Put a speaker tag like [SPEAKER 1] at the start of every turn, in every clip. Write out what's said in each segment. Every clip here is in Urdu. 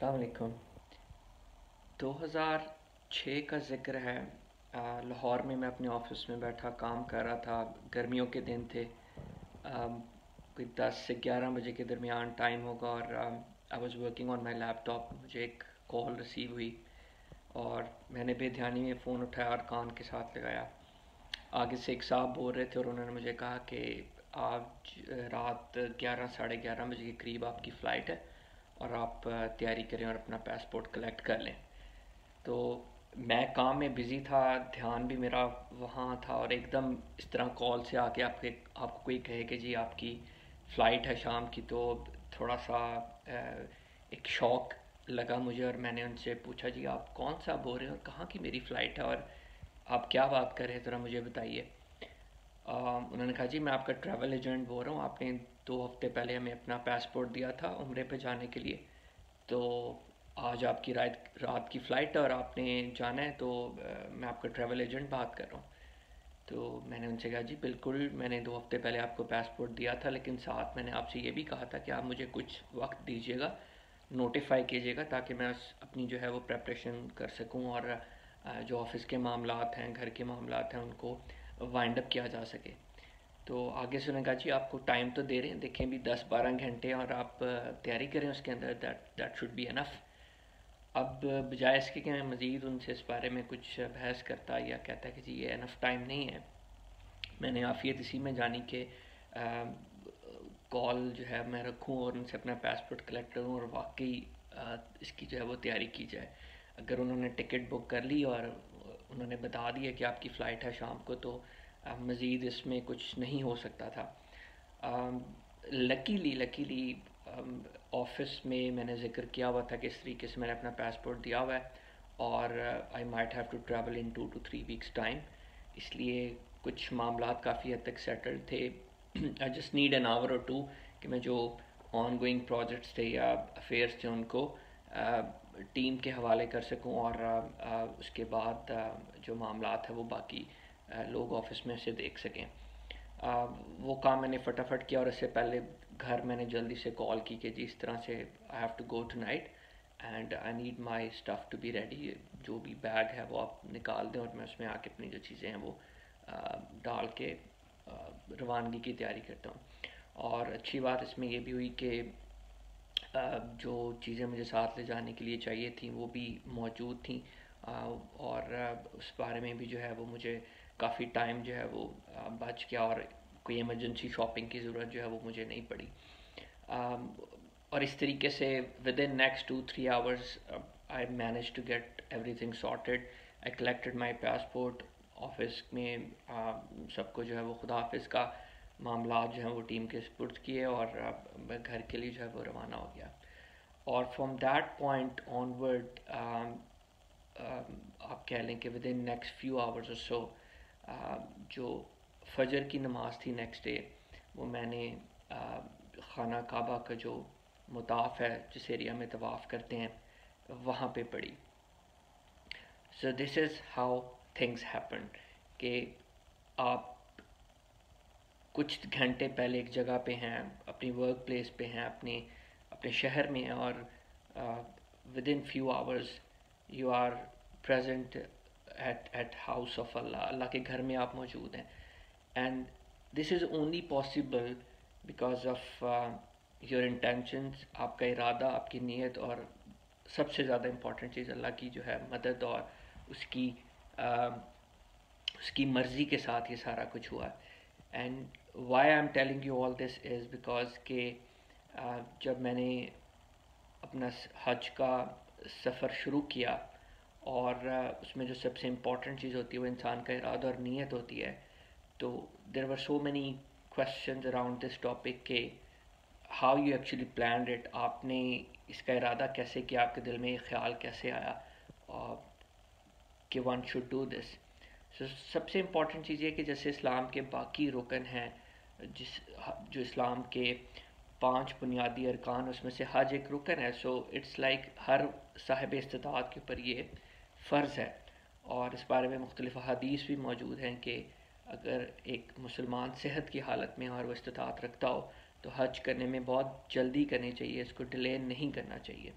[SPEAKER 1] السلام علیکم۔ دو ہزار چھ کا ذکر ہے۔ لاہور میں میں اپنے آفس میں بیٹھا، کام کر رہا تھا۔ گرمیوں کے دن تھے۔ کوئی دس سے گیارہ بجے کے درمیان ٹائم ہوگا اور I was working on my laptop مجھے ایک کال ریسیو ہوئی اور میں نے بے دھیانی میں فون اٹھایا اور کان کے ساتھ لگایا۔ آگے سے ایک صاحب بول رہے تھے اور انہوں نے مجھے کہا کہ آج رات گیارہ، ساڑھے گیارہ بجے کے قریب آپ کی فلائٹ ہے۔ اور آپ تیاری کریں اور اپنا پاسپورٹ کلیکٹ کر لیں۔ تو میں کام میں بزی تھا، دھیان بھی میرا وہاں تھا اور ایک دم اس طرح کال سے آ کے آپ کے، آپ کو کوئی کہے کہ جی آپ کی فلائٹ ہے شام کی، تو تھوڑا سا ایک شوق لگا مجھے اور میں نے ان سے پوچھا جی آپ کون سا بول رہے ہیں اور کہاں کی میری فلائٹ ہے اور آپ کیا بات کر رہے ہیں؟ ذرا مجھے بتائیے۔ انہوں نے کہا جی میں آپ کا ٹریول ایجنٹ بول رہا ہوں، آپ نے دو ہفتے پہلے ہمیں اپنا پاسپورٹ دیا تھا عمرے پہ جانے کے لیے۔ تو آج آپ کی رات رات کی فلائٹ ہے اور آپ نے جانا ہے، تو میں آپ کا ٹریول ایجنٹ بات کر رہا ہوں۔ تو میں نے ان سے کہا جی بالکل، میں نے دو ہفتے پہلے آپ کو پاسپورٹ دیا تھا، لیکن ساتھ میں نے آپ سے یہ بھی کہا تھا کہ آپ مجھے کچھ وقت دیجیے گا نوٹیفائی کیجیے گا تاکہ میں اپنی جو ہے وہ پریپریشن کر سکوں اور جو آفس کے معاملات ہیں، گھر کے معاملات ہیں، ان کو وائنڈ اپ کیا جا سکے۔ تو آگے سے انہوں نے کہا جی آپ کو ٹائم تو دے رہے ہیں، دیکھیں بھی دس بارہ گھنٹے اور آپ تیاری کریں اس کے اندر that that should be enough اب بجائے اس کے کہ میں مزید ان سے اس بارے میں کچھ بحث کرتا یا کہتا کہ جی یہ انف ٹائم نہیں ہے۔ میں نے عافیت اسی میں جانی کہ کال جو ہے میں رکھوں اور ان سے اپنا پاسپورٹ کلیکٹ کروں اور واقعی اس کی جو ہے وہ تیاری کی جائے۔ اگر انہوں نے ٹکٹ بک کر لی اور انہوں نے بتا دیا کہ آپ کی فلائٹ ہے شام کو، تو مزید اس میں کچھ نہیں ہو سکتا تھا۔ لکیلی لکیلی آفس میں میں نے ذکر کیا ہوا تھا کہ اس طریقے سے میں نے اپنا پاسپورٹ دیا ہوا ہے اور I might have to travel in two to three weeks time اس لیے کچھ معاملات کافی حد تک سیٹل تھے۔ I just need an hour اور ٹو کہ میں جو آن گوئنگ پروجیکٹس تھے یا افیئرس تھے ان کو ٹیم کے حوالے کر سکوں اور اس کے بعد جو معاملات ہیں وہ باقی لوگ آفس میں سے دیکھ سکیں۔ وہ کام میں نے فٹافٹ کیا اور اس سے پہلے گھر میں نے جلدی سے کال کی کہ جی اس طرح سے I have to go tonight and I need my stuff to be ready جو بھی بیگ ہے وہ آپ نکال دیں اور میں اس میں آ کے اپنی جو چیزیں ہیں وہ ڈال کے روانگی کی تیاری کرتا ہوں۔ اور اچھی بات اس میں یہ بھی ہوئی کہ جو چیزیں مجھے ساتھ لے جانے کے لیے چاہیے تھیں، وہ بھی موجود تھیں۔ اور اس بارے میں بھی جو ہے وہ مجھے کافی ٹائم جو ہے وہ بچ گیا اور کوئی ایمرجنسی شاپنگ کی ضرورت جو ہے وہ مجھے نہیں پڑی۔ اور اس طریقے سے within next two three hours I manage to get everything sorted I collected my passport office میں سب کو جو ہے وہ خدا آفس کا معاملات جو ہیں وہ ٹیم کے سپرد کیے اور گھر کے لیے جو ہے وہ روانہ ہو گیا۔ اور from that point onward آپ کہہ لیں کہ within next few hours اور سو جو فجر کی نماز تھی نیکسٹ ڈے وہ میں نے خانہ کعبہ کا جو مطاف ہے، جس ایریا میں طواف کرتے ہیں، وہاں پہ پڑھی۔ So this is how things happen کہ آپ کچھ گھنٹے پہلے ایک جگہ پہ ہیں، اپنی ورک پلیس پہ ہیں اپنے اپنے شہر میں ہیں اور within few hours you are present at at house of Allah Allah کے گھر میں آپ موجود ہیں۔ And this is only possible because of your intentions آپ کا ارادہ، آپ کی نیت اور سب سے زیادہ امپورٹنٹ چیز اللہ کی جو ہے مدد اور اس کی اس کی مرضی کے ساتھ یہ سارا کچھ ہوا۔ And why I am telling you all this is because کہ جب میں نے اپنا حج کا سفر شروع کیا اور اس میں جو سب سے امپورٹنٹ چیز ہوتی ہے وہ انسان کا ارادہ اور نیت ہوتی ہے تو there were so many questions around this topic کہ how you actually planned it آپ نے اس کا ارادہ کیسے کیا آپ کے دل میں یہ خیال کیسے آیا کہ ون شوڈ ڈو دس سب سے امپورٹنٹ چیز یہ کہ جیسے اسلام کے باقی رکن ہیں، جس جو اسلام کے پانچ بنیادی ارکان، اس میں سے حج ایک رکن ہے سو اٹس لائک ہر صاحب استطاعت کے اوپر یہ فرض ہے۔ اور اس بارے میں مختلف حدیث بھی موجود ہیں کہ اگر ایک مسلمان صحت کی حالت میں اور وہ استطاعت رکھتا ہو، تو حج کرنے میں بہت جلدی کرنی چاہیے، اس کو ڈیلے نہیں کرنا چاہیے۔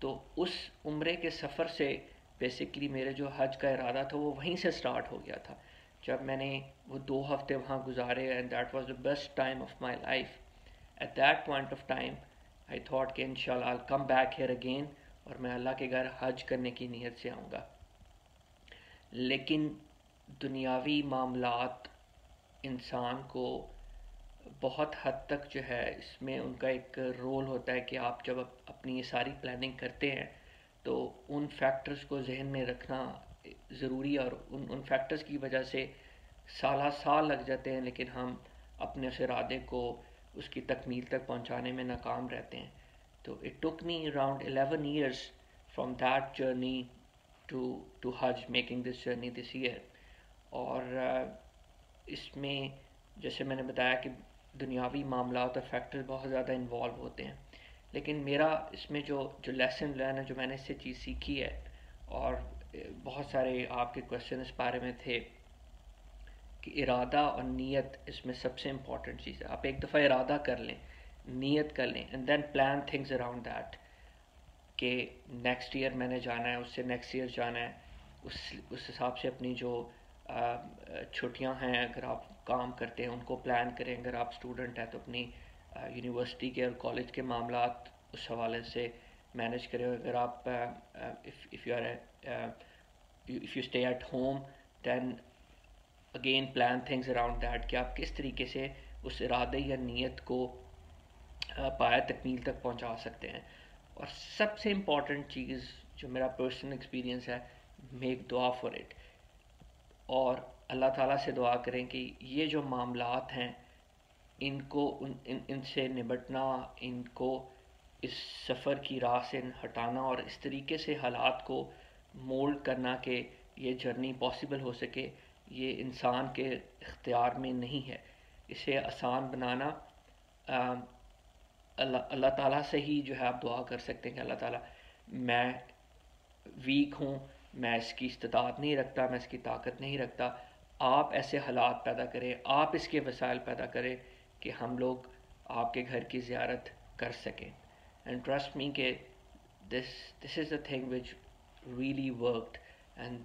[SPEAKER 1] تو اس عمرے کے سفر سے بیسکلی میرے جو حج کا ارادہ تھا وہ وہیں سے سٹارٹ ہو گیا تھا۔ جب میں نے وہ دو ہفتے وہاں گزارے and that was the best time of my life at that point of time I thought کہ ان شاء اللہ I'll come back here again اور میں اللہ کے گھر حج کرنے کی نیت سے آؤں گا۔ لیکن دنیاوی معاملات انسان کو بہت حد تک جو ہے اس میں ان کا ایک رول ہوتا ہے کہ آپ جب اپنی یہ ساری پلاننگ کرتے ہیں تو ان فیکٹرز کو ذہن میں رکھنا ضروری اور ان ان فیکٹرز کی وجہ سے سالہ سال لگ جاتے ہیں، لیکن ہم اپنے اس ارادے کو اس کی تکمیل تک پہنچانے میں ناکام رہتے ہیں۔ تو it took me around eleven years from that journey to to Hajj making this journey this year اور اس میں جیسے میں نے بتایا کہ دنیاوی معاملات اور فیکٹر بہت زیادہ انوالو ہوتے ہیں۔ لیکن میرا اس میں جو جو لیسن لرن ہے، جو میں نے اس سے چیز سیکھی ہے اور بہت سارے آپ کے کوشچن اس بارے میں تھے کہ ارادہ اور نیت اس میں سب سے امپورٹنٹ چیز ہے۔ آپ ایک دفعہ ارادہ کر لیں، نیت کر لیں and then plan things around that کہ نیکسٹ ایئر میں نے جانا ہے، اس سے نیکسٹ ایئر جانا ہے۔ اس اس حساب سے اپنی جو چھٹیاں ہیں، اگر آپ کام کرتے ہیں، ان کو پلان کریں۔ اگر آپ اسٹوڈنٹ ہیں تو اپنی یونیورسٹی کے اور کالج کے معاملات اس حوالے سے مینیج کریں اگر آپ if you are if you stay at home then again plan things around that کہ آپ کس طریقے سے اس ارادے یا نیت کو پایا تکمیل تک پہنچا سکتے ہیں۔ اور سب سے امپورٹنٹ چیز جو میرا پرسنل ایکسپیرینس ہے میک دعا فار اٹ اور اللہ تعالیٰ سے دعا کریں کہ یہ جو معاملات ہیں ان کو، ان ان ان سے نبٹنا ان کو اس سفر کی راہ سے ہٹانا اور اس طریقے سے حالات کو مولڈ کرنا کہ یہ جرنی پاسبل ہو سکے، یہ انسان کے اختیار میں نہیں ہے۔ اسے آسان بنانا اللہ اللہ تعالیٰ سے ہی جو ہے آپ دعا کر سکتے ہیں کہ اللہ تعالیٰ، میں ویک ہوں، میں اس کی استطاعت نہیں رکھتا، میں اس کی طاقت نہیں رکھتا۔ آپ ایسے حالات پیدا کریں، آپ اس کے وسائل پیدا کریں کہ ہم لوگ آپ کے گھر کی زیارت کر سکیں۔ اینڈ ٹرسٹ می کہ this this is a thing which really worked and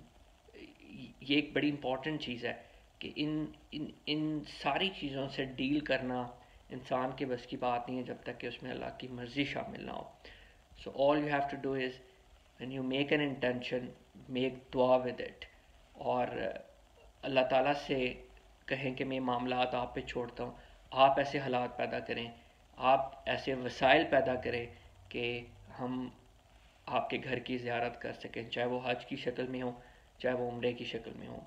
[SPEAKER 1] یہ ایک بڑی امپورٹنٹ چیز ہے کہ ان ان ان ساری چیزوں سے ڈیل کرنا انسان کے بس کی بات نہیں ہے جب تک کہ اس میں اللہ کی مرضی شامل نہ ہو۔ So all you have to do is when you make an intention make دعا ود اٹ اور اللہ تعالیٰ سے کہیں کہ میں معاملات آپ پہ چھوڑتا ہوں۔ آپ ایسے حالات پیدا کریں، آپ ایسے وسائل پیدا کریں کہ ہم آپ کے گھر کی زیارت کر سکیں، چاہے وہ حج کی شکل میں ہوں، چاہے وہ عمرے کی شکل میں ہوں۔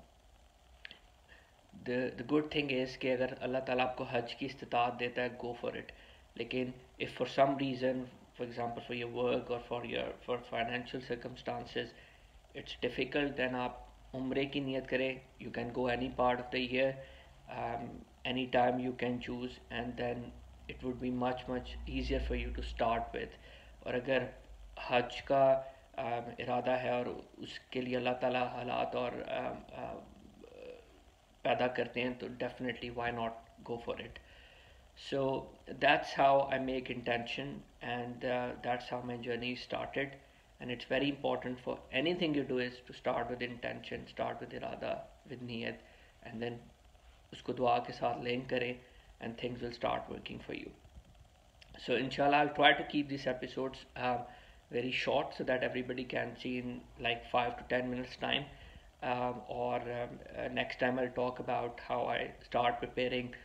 [SPEAKER 1] دا دا گڈ تھنگ از کہ اگر اللہ تعالیٰ آپ کو حج کی استطاعت دیتا ہے گو فار اٹ لیکن if for some reason for example for your work اور for your for financial circumstances it's difficult then آپ عمرے کی نیت کریں۔ You can go any part of the year any time you can choose and then it would be much much easier for you to start with. or agar haj ka irada hai aur uske liye allah taala halat aur paida karte hain to definitely why not go for it? So that's how i make intention and uh, that's how my journey started. And it's very important for anything you do is to start with intention start with irada with niyat and then اس کو دعا کے ساتھ لنک کریں and things will start working for you so ان شاء اللہ I try to keep these episodes very short so that everybody can see in like five to ten minutes time اور next time I talk about how I start preparing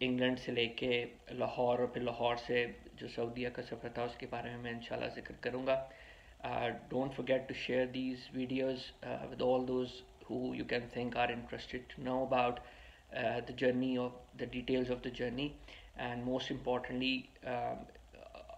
[SPEAKER 1] England سے لے کے لاہور اور پھر لاہور سے جو سعودیہ کا سفر تھا اس کے بارے میں میں ان شاء اللہ ذکر کروں گا don't forget to share these videos with all those who you can think are interested to know about uh, the journey or the details of the journey and most importantly um,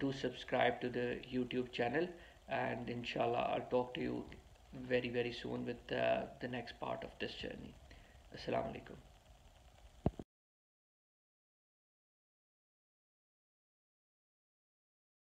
[SPEAKER 1] do subscribe to the YouTube channel and inshallah I'll talk to you very very soon with uh, the next part of this journey. Assalamu alaikum.